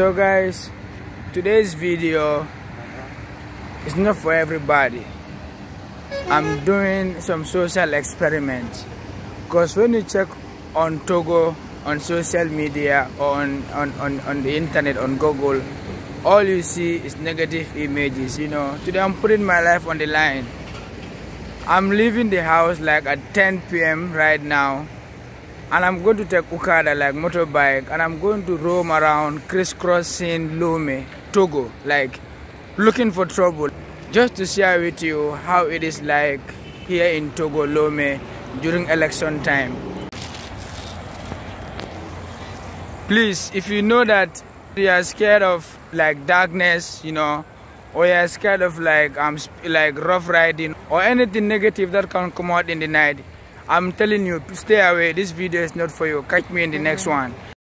So guys, today's video is not for everybody. I'm doing some social experiment because when you check on Togo on social media on, on, on, on the internet on Google all you see is negative images you know today I'm putting my life on the line I'm leaving the house like at 10 p.m. right now and I'm going to take Okada like motorbike and I'm going to roam around crisscrossing Lome, Togo, like looking for trouble. Just to share with you how it is like here in Togo, Lome during election time. Please, if you know that you are scared of like darkness, you know, or you're scared of like um like rough riding or anything negative that can come out in the night, I'm telling you, stay away. This video is not for you. Catch me in the next mm-hmm. one.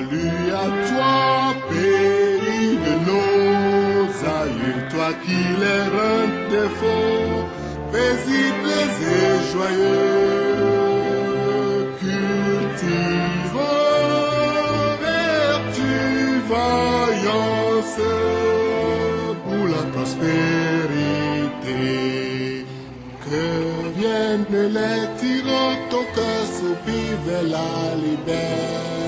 Salut à toi, pays de nos aïeux, toi qui les rends défaut, paisibles et joyeux, cultivons vertu, vaillance pour la prospérité. Que viennent les tyrans, ton cœur soupire vers la liberté.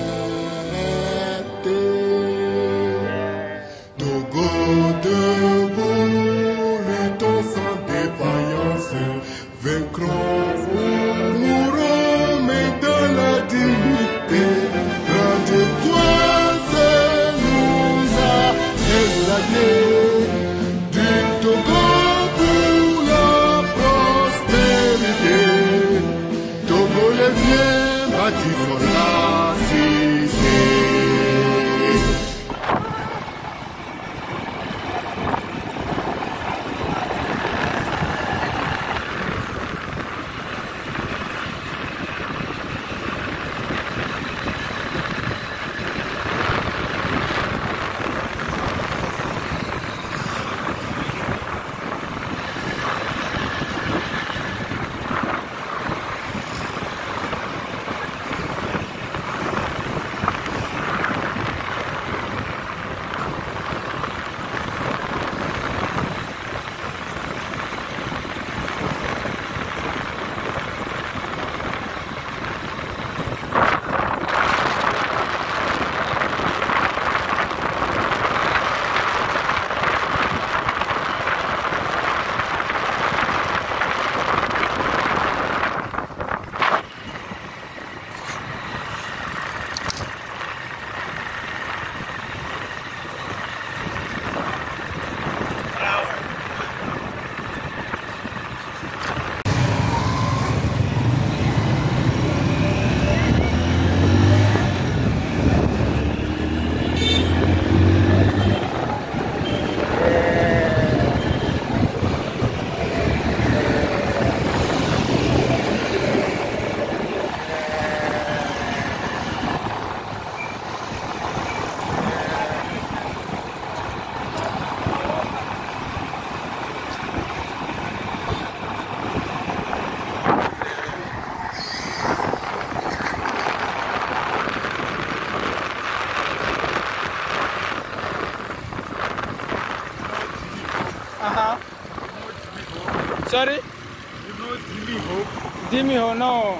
Sorry? You know Jimmy Hope? Dimi Ho, no.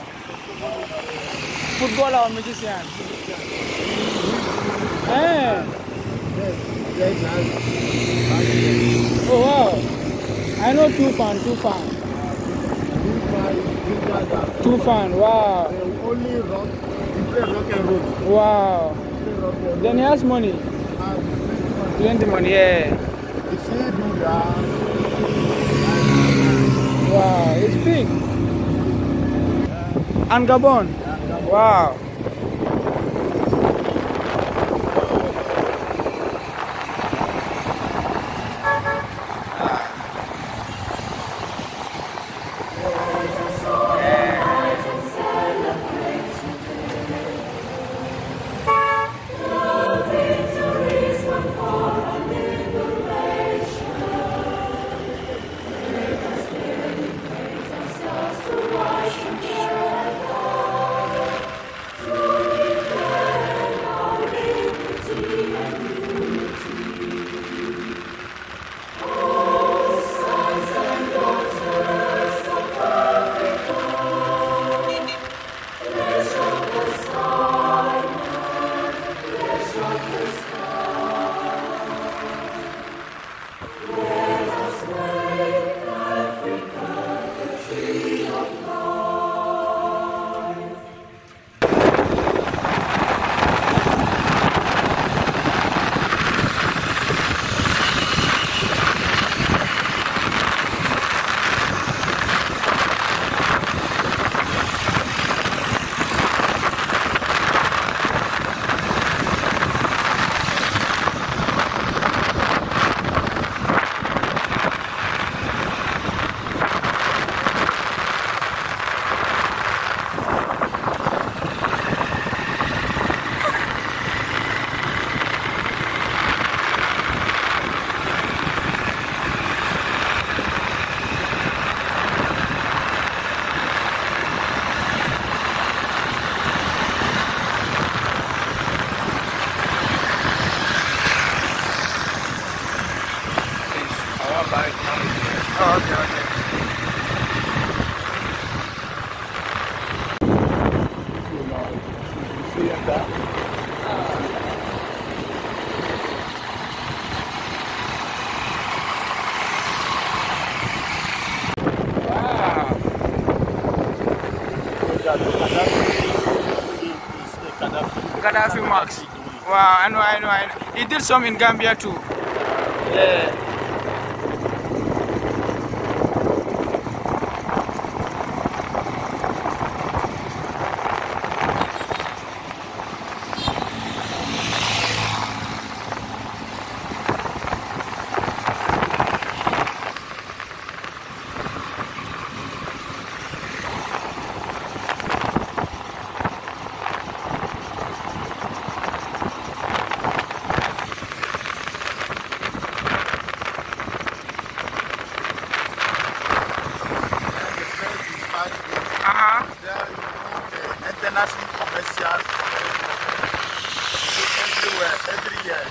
Footballer or musician? Eh. Yes, yes. Oh wow. I know Toofan, two fan. Toofan, wow. Only rock, you play rock and roll. Wow. Play rock and roll. Then he has money. Plenty money, yeah. you see, And Gabon. Wow. Wow, I know, I know, I know. He did some in Gambia too. Yeah.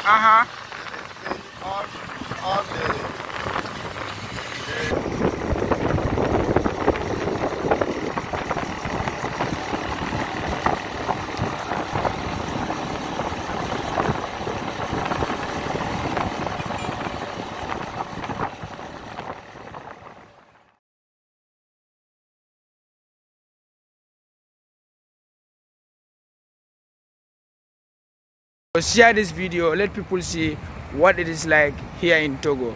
Every year. Uh-huh. All, all Share this video, let people see what it is like here in Togo.